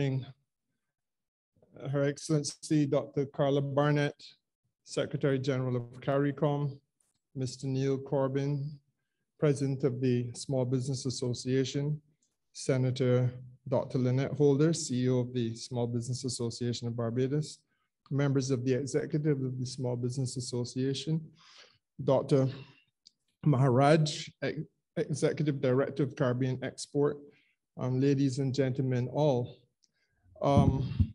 morning. Her Excellency Dr. Carla Barnett, Secretary General of CARICOM, Mr. Neil Corbyn, President of the Small Business Association, Senator Dr. Lynette Holder, CEO of the Small Business Association of Barbados, members of the executive of the Small Business Association, Dr. Maharaj, Executive Director of Caribbean Export, um, ladies and gentlemen, all. Um,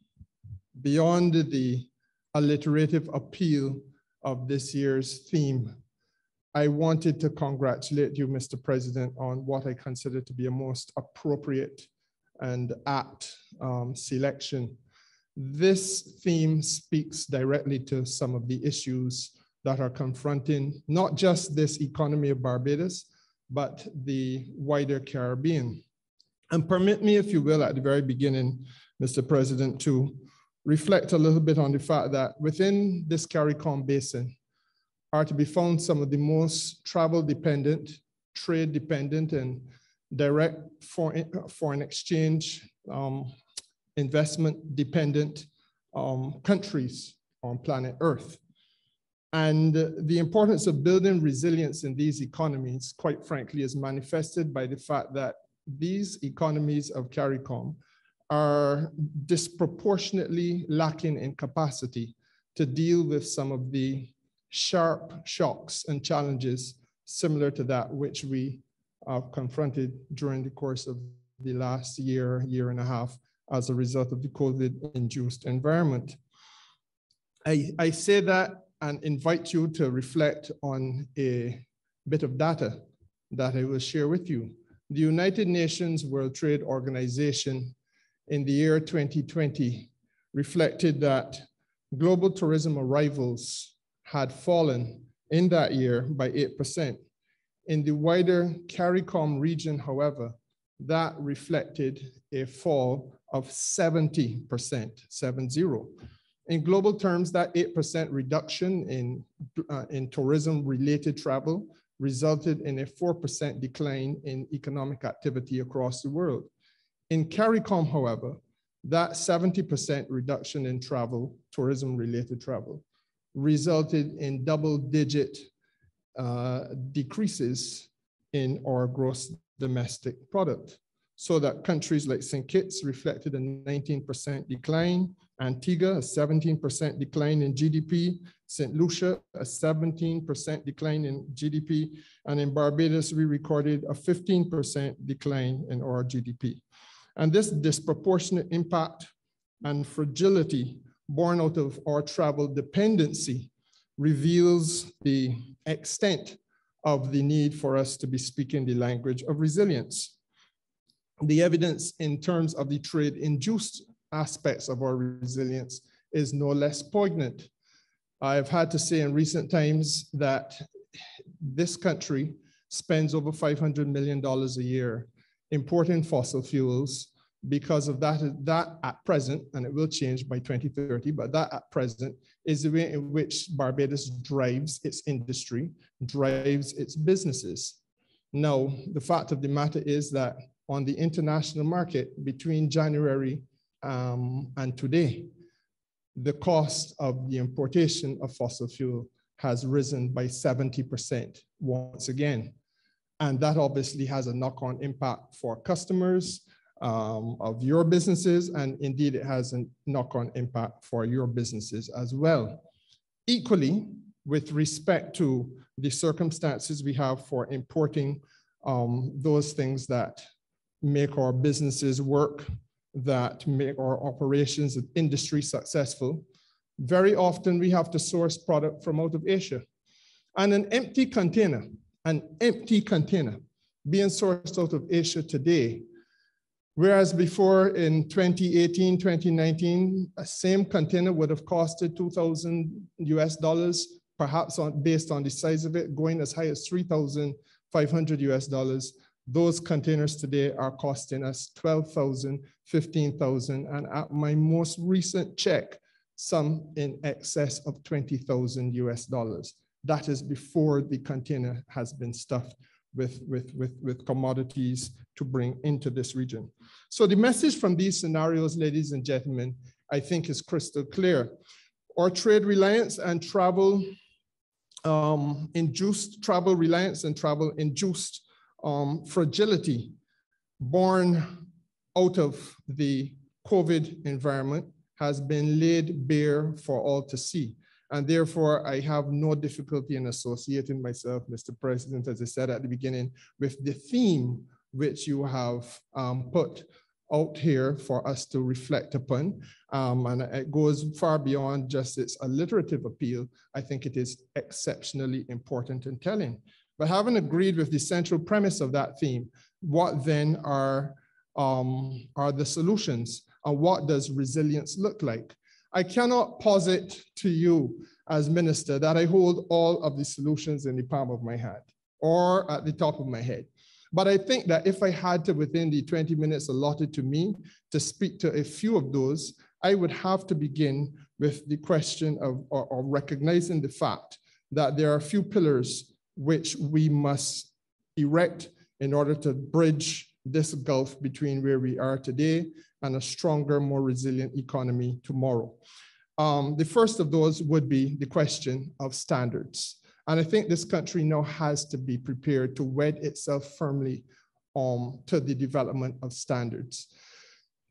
beyond the alliterative appeal of this year's theme, I wanted to congratulate you, Mr. President, on what I consider to be a most appropriate and apt um, selection. This theme speaks directly to some of the issues that are confronting not just this economy of Barbados, but the wider Caribbean. And permit me, if you will, at the very beginning, Mr. President, to reflect a little bit on the fact that within this CARICOM basin are to be found some of the most travel dependent, trade dependent, and direct foreign, foreign exchange um, investment dependent um, countries on planet Earth. And the importance of building resilience in these economies, quite frankly, is manifested by the fact that these economies of CARICOM are disproportionately lacking in capacity to deal with some of the sharp shocks and challenges similar to that which we uh, confronted during the course of the last year, year and a half as a result of the COVID-induced environment. I, I say that and invite you to reflect on a bit of data that I will share with you. The United Nations World Trade Organization in the year 2020 reflected that global tourism arrivals had fallen in that year by 8%. In the wider CARICOM region, however, that reflected a fall of 70%, 70. In global terms, that 8% reduction in, uh, in tourism-related travel resulted in a 4% decline in economic activity across the world. In CARICOM, however, that 70% reduction in travel, tourism-related travel, resulted in double-digit uh, decreases in our gross domestic product so that countries like St. Kitts reflected a 19% decline, Antigua a 17% decline in GDP, St. Lucia a 17% decline in GDP, and in Barbados we recorded a 15% decline in our GDP. And this disproportionate impact and fragility born out of our travel dependency reveals the extent of the need for us to be speaking the language of resilience the evidence in terms of the trade-induced aspects of our resilience is no less poignant. I've had to say in recent times that this country spends over $500 million a year importing fossil fuels because of that, that at present, and it will change by 2030, but that at present is the way in which Barbados drives its industry, drives its businesses. Now, the fact of the matter is that on the international market between January um, and today, the cost of the importation of fossil fuel has risen by 70% once again. And that obviously has a knock-on impact for customers um, of your businesses, and indeed it has a knock-on impact for your businesses as well. Equally, with respect to the circumstances we have for importing um, those things that make our businesses work, that make our operations and industry successful. Very often we have to source product from out of Asia. And an empty container, an empty container being sourced out of Asia today, whereas before in 2018, 2019, a same container would have costed 2,000 US dollars, perhaps on, based on the size of it, going as high as 3,500 US dollars. Those containers today are costing us 12,000, 15,000, and at my most recent check, some in excess of 20,000 US dollars. That is before the container has been stuffed with, with, with, with commodities to bring into this region. So the message from these scenarios, ladies and gentlemen, I think is crystal clear. Our trade reliance and travel um, induced travel reliance and travel induced um, fragility born out of the COVID environment has been laid bare for all to see. And therefore, I have no difficulty in associating myself, Mr. President, as I said at the beginning, with the theme which you have um, put out here for us to reflect upon. Um, and it goes far beyond just its alliterative appeal. I think it is exceptionally important and telling. But having agreed with the central premise of that theme, what then are, um, are the solutions and what does resilience look like? I cannot posit to you as minister that I hold all of the solutions in the palm of my hand or at the top of my head. But I think that if I had to, within the 20 minutes allotted to me, to speak to a few of those, I would have to begin with the question of or, or recognizing the fact that there are a few pillars which we must erect in order to bridge this gulf between where we are today and a stronger, more resilient economy tomorrow. Um, the first of those would be the question of standards. And I think this country now has to be prepared to wed itself firmly um, to the development of standards.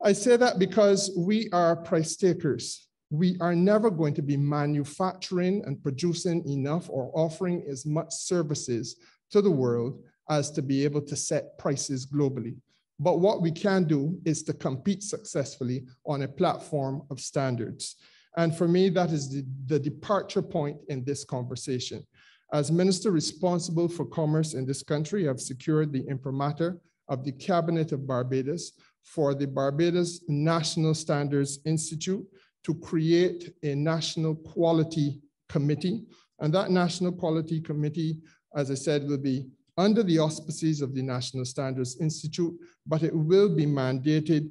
I say that because we are price takers. We are never going to be manufacturing and producing enough or offering as much services to the world as to be able to set prices globally. But what we can do is to compete successfully on a platform of standards. And for me, that is the, the departure point in this conversation. As minister responsible for commerce in this country, I've secured the imprimatur of the Cabinet of Barbados for the Barbados National Standards Institute to create a national quality committee. And that national quality committee, as I said, will be under the auspices of the National Standards Institute, but it will be mandated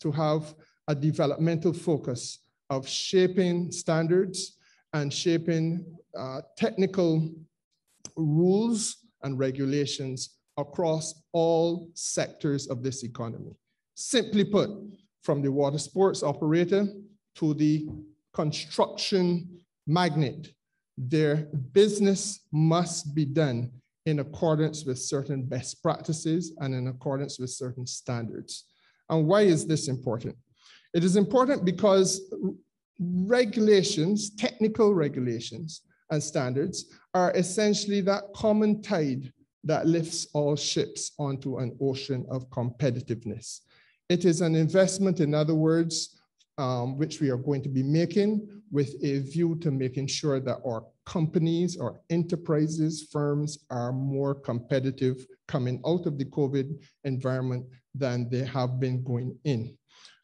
to have a developmental focus of shaping standards and shaping uh, technical rules and regulations across all sectors of this economy. Simply put, from the water sports operator to the construction magnate, their business must be done in accordance with certain best practices and in accordance with certain standards. And why is this important? It is important because regulations, technical regulations and standards are essentially that common tide that lifts all ships onto an ocean of competitiveness. It is an investment, in other words, um, which we are going to be making with a view to making sure that our companies our enterprises, firms are more competitive coming out of the COVID environment than they have been going in.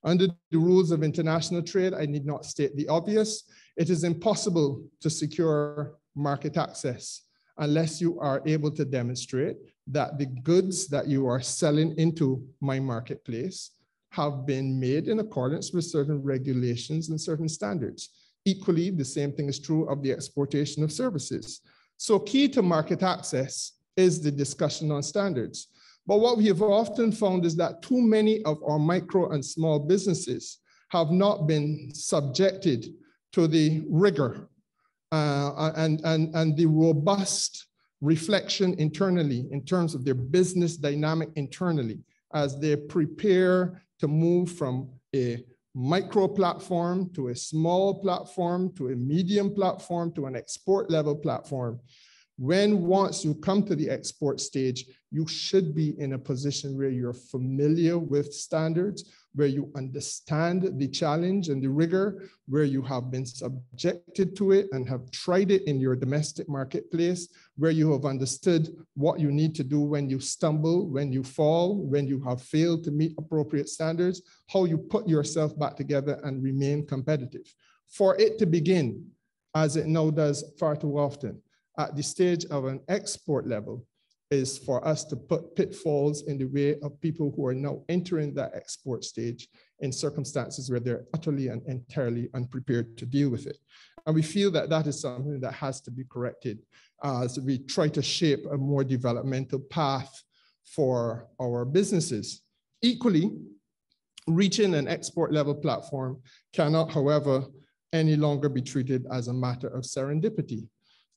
Under the rules of international trade, I need not state the obvious. It is impossible to secure market access unless you are able to demonstrate that the goods that you are selling into my marketplace have been made in accordance with certain regulations and certain standards. Equally, the same thing is true of the exportation of services. So key to market access is the discussion on standards. But what we have often found is that too many of our micro and small businesses have not been subjected to the rigor uh, and, and, and the robust reflection internally in terms of their business dynamic internally as they prepare to move from a micro platform to a small platform to a medium platform to an export level platform. When once you come to the export stage, you should be in a position where you're familiar with standards, where you understand the challenge and the rigor, where you have been subjected to it and have tried it in your domestic marketplace, where you have understood what you need to do when you stumble, when you fall, when you have failed to meet appropriate standards, how you put yourself back together and remain competitive. For it to begin, as it now does far too often, at the stage of an export level is for us to put pitfalls in the way of people who are now entering that export stage in circumstances where they're utterly and entirely unprepared to deal with it. And we feel that that is something that has to be corrected as we try to shape a more developmental path for our businesses. Equally, reaching an export level platform cannot, however, any longer be treated as a matter of serendipity.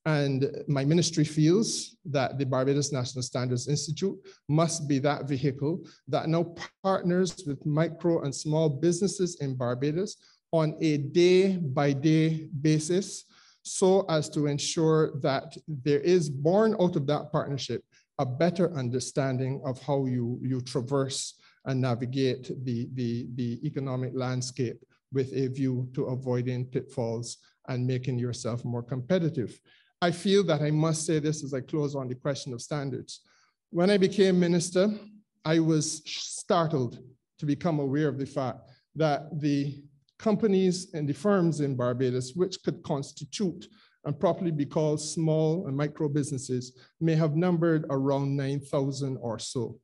And my ministry feels that the Barbados National Standards Institute must be that vehicle that now partners with micro and small businesses in Barbados on a day by day basis so as to ensure that there is born out of that partnership a better understanding of how you, you traverse and navigate the, the, the economic landscape with a view to avoiding pitfalls and making yourself more competitive. I feel that I must say this as I close on the question of standards. When I became minister, I was startled to become aware of the fact that the companies and the firms in Barbados, which could constitute and properly be called small and micro businesses, may have numbered around 9,000 or so.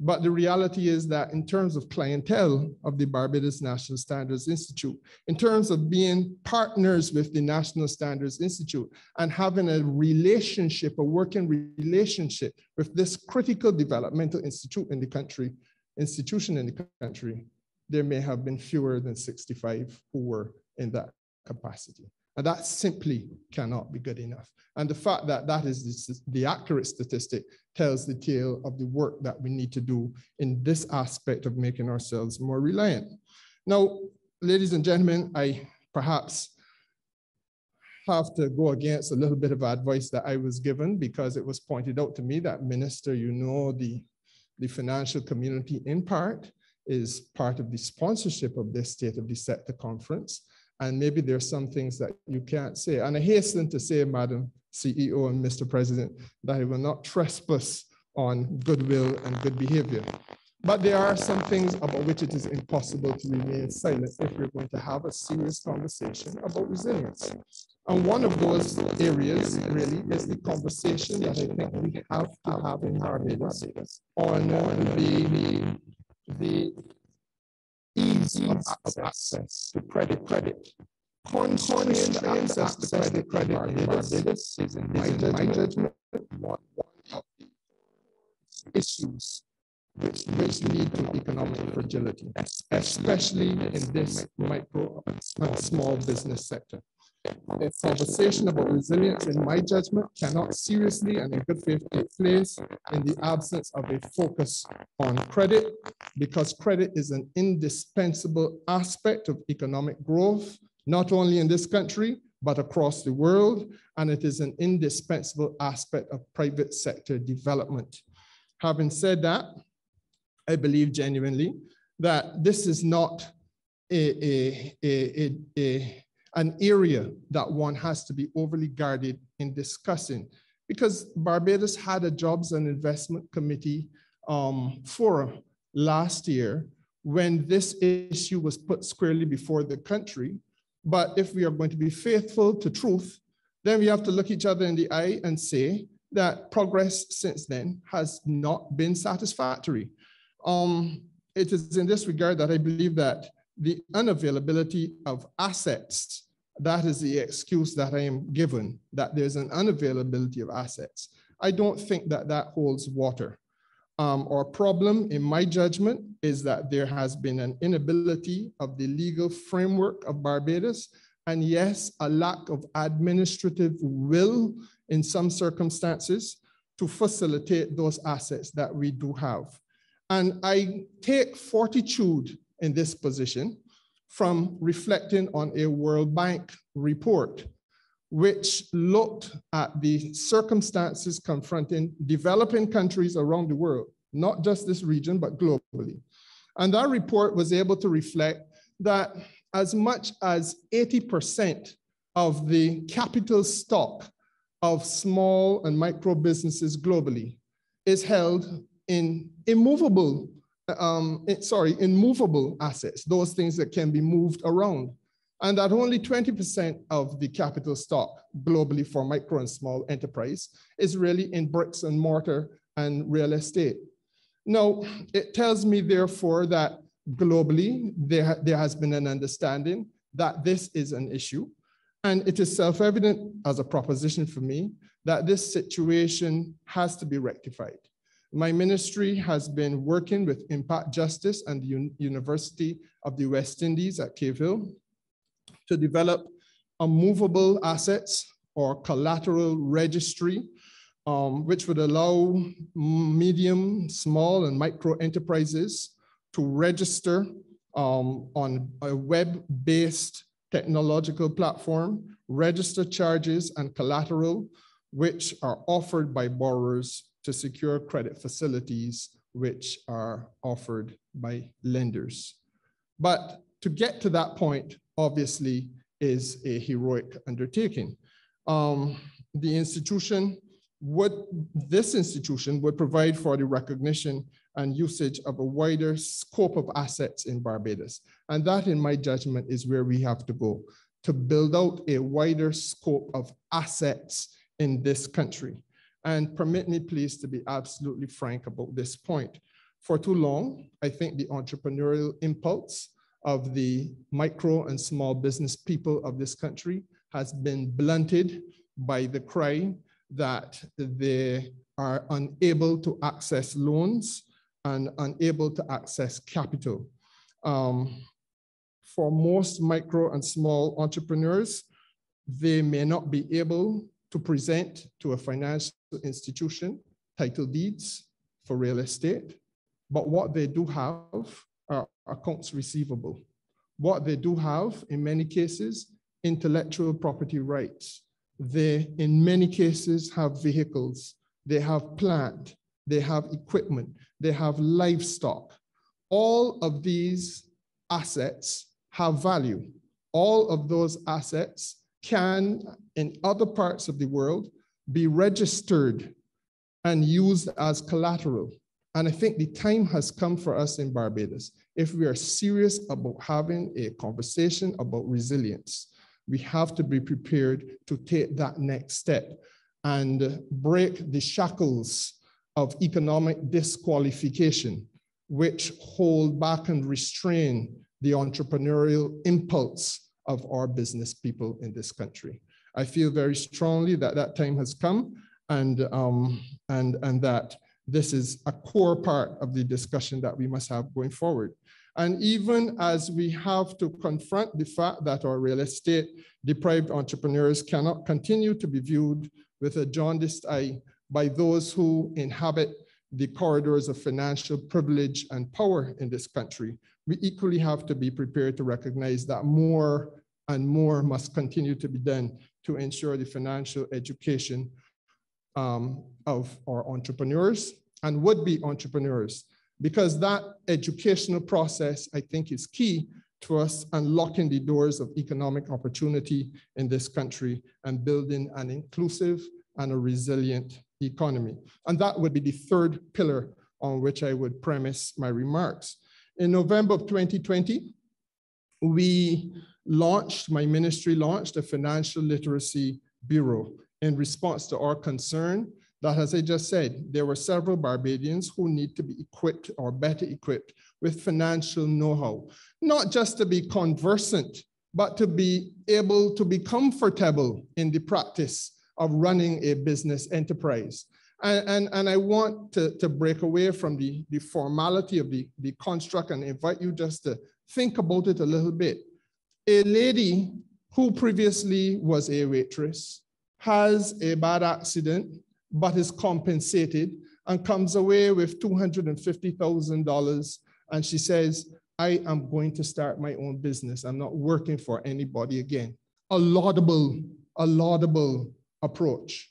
But the reality is that in terms of clientele of the Barbados National Standards Institute, in terms of being partners with the National Standards Institute and having a relationship, a working relationship with this critical developmental institute in the country, institution in the country, there may have been fewer than 65 who were in that capacity. And that simply cannot be good enough. And the fact that that is the, accurate statistic tells the tale of the work that we need to do in this aspect of making ourselves more reliant. Now, ladies and gentlemen, I perhaps have to go against a little bit of advice that I was given because it was pointed out to me that minister, you know, the, the financial community in part is part of the sponsorship of this State of the Sector Conference. And maybe there's some things that you can't say. And I hasten to say, Madam CEO and Mr. President, that I will not trespass on goodwill and good behavior. But there are some things about which it is impossible to remain silent if we're going to have a serious conversation about resilience. And one of those areas really is the conversation that I think we have to have in Barbados on the, the of access to credit credit. Constrained access to credit credit in Barbados is in my judgment one of the issues which, which lead to economic fragility, especially in this micro and small business sector. A conversation about resilience, in my judgment, cannot seriously and in good faith take place in the absence of a focus on credit, because credit is an indispensable aspect of economic growth, not only in this country, but across the world, and it is an indispensable aspect of private sector development. Having said that, I believe genuinely that this is not a, a, a, a, an area that one has to be overly guarded in discussing because Barbados had a Jobs and Investment Committee um, forum last year when this issue was put squarely before the country. But if we are going to be faithful to truth, then we have to look each other in the eye and say that progress since then has not been satisfactory. Um, it is in this regard that I believe that the unavailability of assets, that is the excuse that I am given, that there's an unavailability of assets. I don't think that that holds water. Um, our problem, in my judgment, is that there has been an inability of the legal framework of Barbados, and yes, a lack of administrative will in some circumstances to facilitate those assets that we do have. And I take fortitude in this position from reflecting on a World Bank report, which looked at the circumstances confronting developing countries around the world, not just this region, but globally. And that report was able to reflect that as much as 80% of the capital stock of small and micro businesses globally is held in immovable, um, sorry, immovable assets, those things that can be moved around. And that only 20% of the capital stock globally for micro and small enterprise is really in bricks and mortar and real estate. Now, it tells me therefore that globally there, there has been an understanding that this is an issue And it is self-evident as a proposition for me that this situation has to be rectified. My ministry has been working with Impact Justice and the University of the West Indies at Cave Hill to develop a movable assets or collateral registry, um, which would allow medium, small, and micro enterprises to register um, on a web-based technological platform, register charges and collateral, which are offered by borrowers to secure credit facilities, which are offered by lenders. But to get to that point, obviously, is a heroic undertaking. Um, the institution would, this institution would provide for the recognition and usage of a wider scope of assets in Barbados. And that, in my judgment, is where we have to go to build out a wider scope of assets in this country. And permit me, please, to be absolutely frank about this point. For too long, I think the entrepreneurial impulse of the micro and small business people of this country has been blunted by the cry that they are unable to access loans and unable to access capital. Um, for most micro and small entrepreneurs, they may not be able to present to a financial institution title deeds for real estate, but what they do have are accounts receivable. What they do have, in many cases, intellectual property rights. They, in many cases, have vehicles, they have plant, they have equipment, they have livestock. All of these assets have value. All of those assets can, in other parts of the world, be registered and used as collateral. And I think the time has come for us in Barbados, if we are serious about having a conversation about resilience, we have to be prepared to take that next step and break the shackles of economic disqualification, which hold back and restrain the entrepreneurial impulse of our business people in this country. I feel very strongly that that time has come and, um, and, and that this is a core part of the discussion that we must have going forward. And even as we have to confront the fact that our real estate deprived entrepreneurs cannot continue to be viewed with a jaundiced eye by those who inhabit the corridors of financial privilege and power in this country, we equally have to be prepared to recognize that more and more must continue to be done to ensure the financial education um, of our entrepreneurs and would-be entrepreneurs because that educational process, I think, is key to us unlocking the doors of economic opportunity in this country and building an inclusive and a resilient economy. And that would be the third pillar on which I would premise my remarks. In November of 2020, we launched, my ministry launched a financial literacy bureau in response to our concern that, as I just said, there were several Barbadians who need to be equipped or better equipped with financial know-how, not just to be conversant, but to be able to be comfortable in the practice of running a business enterprise. And, and, and I want to, to break away from the, the formality of the, the construct and invite you just to think about it a little bit. A lady who previously was a waitress has a bad accident but is compensated and comes away with $250,000. And she says, I am going to start my own business. I'm not working for anybody again. A laudable, a laudable approach.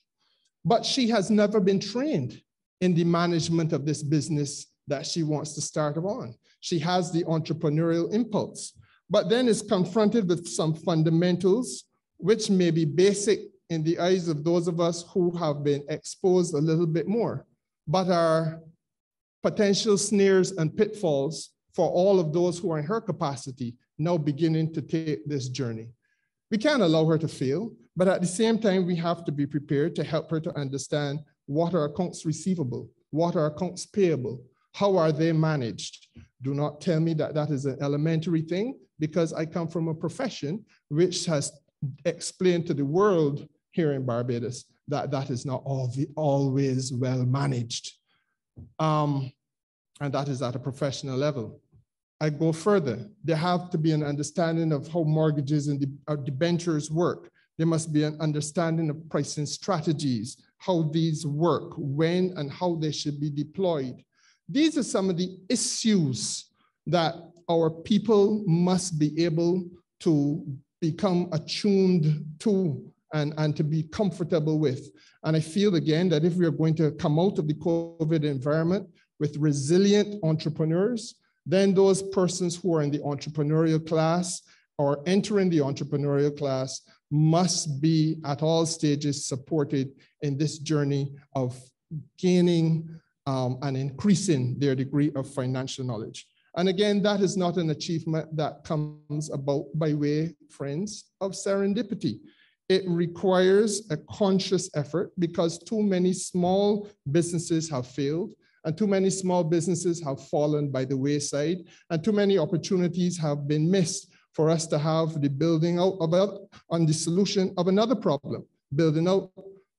But she has never been trained in the management of this business that she wants to start on. She has the entrepreneurial impulse, but then is confronted with some fundamentals, which may be basic in the eyes of those of us who have been exposed a little bit more, but are potential snares and pitfalls for all of those who are in her capacity now beginning to take this journey. We can't allow her to fail, but at the same time, we have to be prepared to help her to understand what are accounts receivable, what are accounts payable, how are they managed? Do not tell me that that is an elementary thing because I come from a profession which has explained to the world here in Barbados that that is not always well managed. Um, and that is at a professional level. I go further. There have to be an understanding of how mortgages and uh, debentures work. There must be an understanding of pricing strategies, how these work, when and how they should be deployed. These are some of the issues that our people must be able to become attuned to and, and to be comfortable with. And I feel again that if we are going to come out of the COVID environment with resilient entrepreneurs, then those persons who are in the entrepreneurial class or entering the entrepreneurial class must be at all stages supported in this journey of gaining um, and increasing their degree of financial knowledge. And again, that is not an achievement that comes about by way, friends, of serendipity. It requires a conscious effort because too many small businesses have failed and too many small businesses have fallen by the wayside and too many opportunities have been missed for us to have the building out of a, on the solution of another problem, building out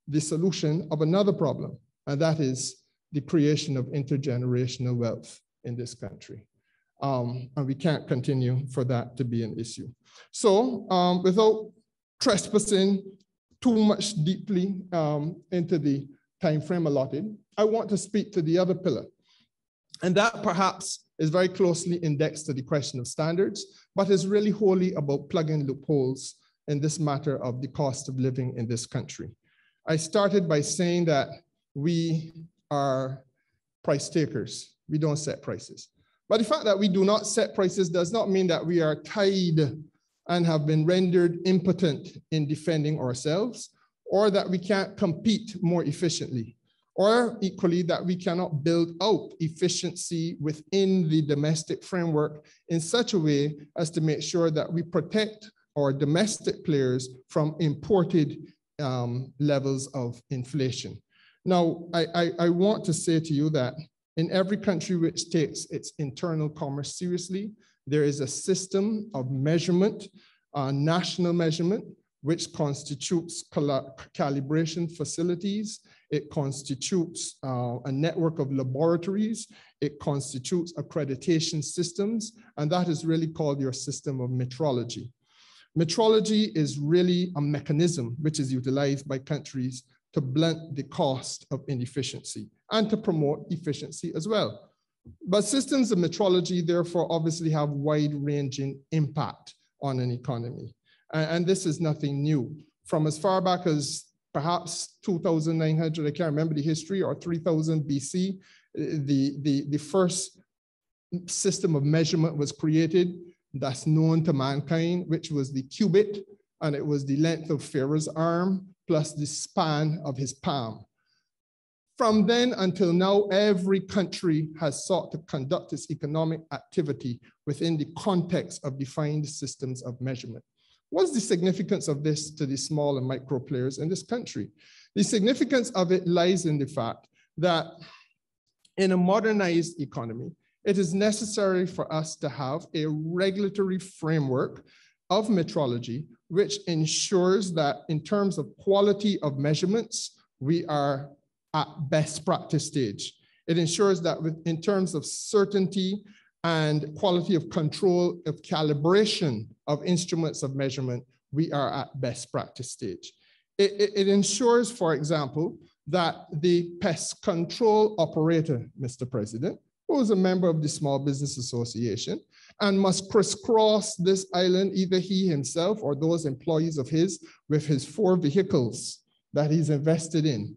the solution of another problem, and that is the creation of intergenerational wealth in this country. Um, and we can't continue for that to be an issue. So um, without trespassing too much deeply um, into the time frame allotted, I want to speak to the other pillar. And that perhaps is very closely indexed to the question of standards, but is really wholly about plugging loopholes in this matter of the cost of living in this country. I started by saying that we are price takers. We don't set prices. But the fact that we do not set prices does not mean that we are tied and have been rendered impotent in defending ourselves, or that we can't compete more efficiently, or equally that we cannot build out efficiency within the domestic framework in such a way as to make sure that we protect our domestic players from imported um, levels of inflation. Now, I, I, I want to say to you that in every country which takes its internal commerce seriously, there is a system of measurement, uh, national measurement, which constitutes calibration facilities. It constitutes uh, a network of laboratories. It constitutes accreditation systems, and that is really called your system of metrology. Metrology is really a mechanism which is utilized by countries to blunt the cost of inefficiency and to promote efficiency as well. But systems of metrology, therefore, obviously have wide-ranging impact on an economy. And, and, this is nothing new. From as far back as perhaps 2,900, I can't remember the history, or 3000 BC, the, the, the first system of measurement was created that's known to mankind, which was the cubit, and it was the length of Pharaoh's arm plus the span of his palm. From then until now, every country has sought to conduct its economic activity within the context of defined systems of measurement. What's the significance of this to the small and micro players in this country? The significance of it lies in the fact that in a modernized economy, it is necessary for us to have a regulatory framework of metrology, which ensures that in terms of quality of measurements, we are at best practice stage. It ensures that with, in terms of certainty and quality of control of calibration of instruments of measurement, we are at best practice stage. It, it, it ensures, for example, that the pest control operator, Mr. President, who is a member of the Small Business Association and must crisscross this island, either he himself or those employees of his, with his four vehicles that he's invested in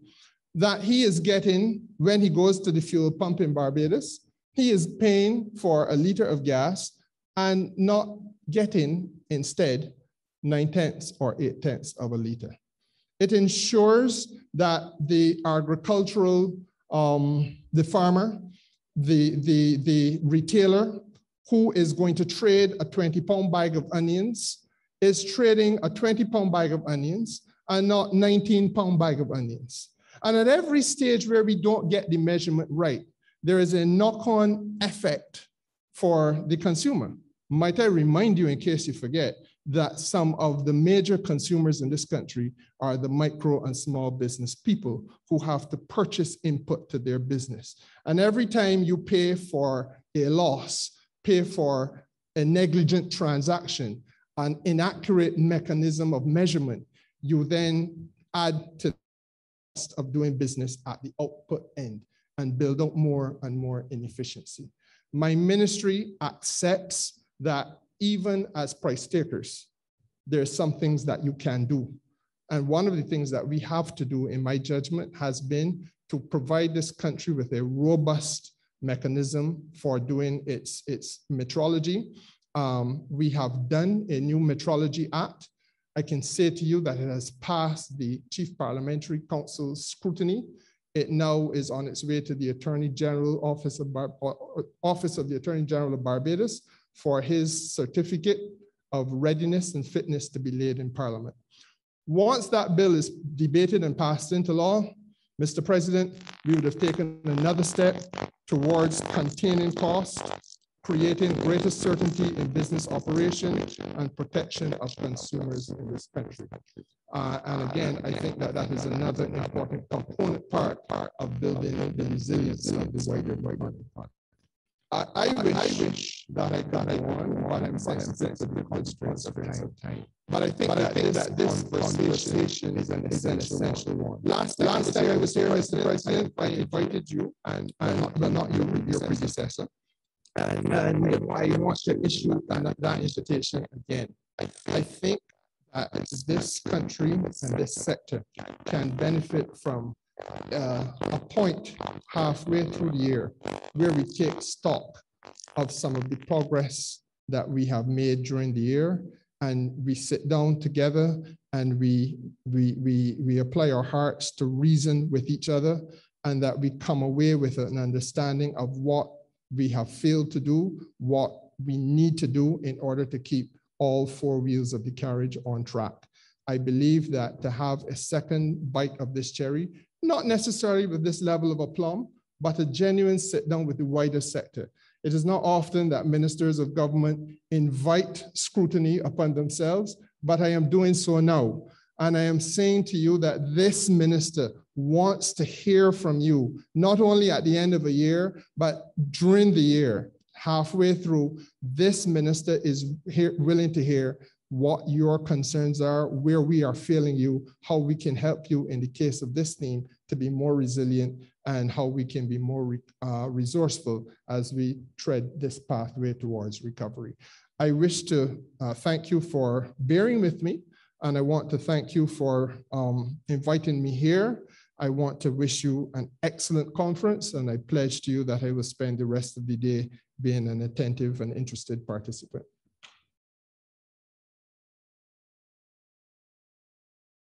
that he is getting when he goes to the fuel pump in Barbados. He is paying for a liter of gas and not getting instead nine tenths or eight tenths of a liter. It ensures that the agricultural, um, the farmer, the, the, the retailer who is going to trade a 20 pound bag of onions is trading a 20 pound bag of onions and not 19 pound bag of onions. And at every stage where we don't get the measurement right, there is a knock-on effect for the consumer. Might I remind you, in case you forget, that some of the major consumers in this country are the micro and small business people who have to purchase input to their business. And every time you pay for a loss, pay for a negligent transaction, an inaccurate mechanism of measurement, you then add to the cost of doing business at the output end and build up more and more inefficiency. My ministry accepts that even as price takers, there are some things that you can do. And one of the things that we have to do, in my judgment, has been to provide this country with a robust mechanism for doing its, its metrology. Um, we have done a new metrology act. I can say to you that it has passed the Chief Parliamentary Counsel's scrutiny. It now is on its way to the Attorney General Office of, Bar Office of the Attorney General of Barbados for his certificate of readiness and fitness to be laid in Parliament. Once that bill is debated and passed into law, Mr. President, we would have taken another step towards containing costs, creating greater certainty in business operation and protection of consumers in this country. Uh, and again, I think that that is another important component part of building the resilience of the wider government. I, I wish that I got one, but I'm sensitive to the constraints of time. But I think, but that, I think that this conversation is an, is an essential one. Last, last time I was here, Mr. President, I invited you and, and not, but not your, your predecessor. And, and I want to issue that, that invitation again. I think that this country and this sector can benefit from uh, a point halfway through the year where we take stock of some of the progress that we have made during the year and we sit down together and we, we, we, we apply our hearts to reason with each other and that we come away with an understanding of what we have failed to do, what we need to do in order to keep all four wheels of the carriage on track. I believe that to have a second bite of this cherry not necessarily with this level of aplomb, but a genuine sit down with the wider sector. It is not often that ministers of government invite scrutiny upon themselves, but I am doing so now. And I am saying to you that this minister wants to hear from you, not only at the end of a year, but during the year, halfway through, this minister is willing to hear what your concerns are, where we are failing you, how we can help you in the case of this theme to be more resilient, and how we can be more uh, resourceful as we tread this pathway towards recovery. I wish to uh, thank you for bearing with me, and I want to thank you for um, inviting me here. I want to wish you an excellent conference, and I pledge to you that I will spend the rest of the day being an attentive and interested participant.